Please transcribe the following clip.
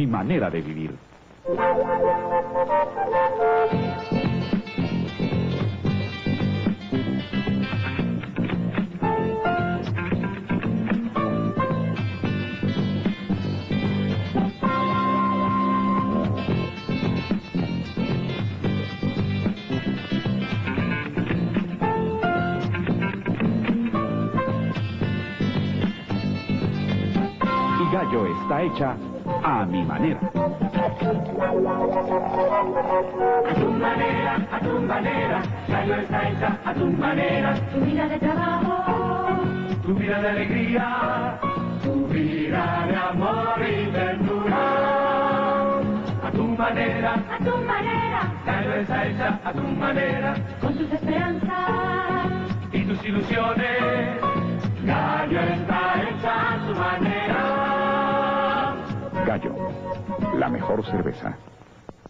mi manera de vivir. Gallo está hecha a mi manera. A tu manera, a tu manera, Gallo está hecha a tu manera. Tu vida de trabajo, Tu vida de alegría, tu vida de amor y ternura. A tu manera, a tu manera, Gallo está hecha a tu manera. con tus esperanzas. Y tus ilusiones, Gallo, la mejor cerveza.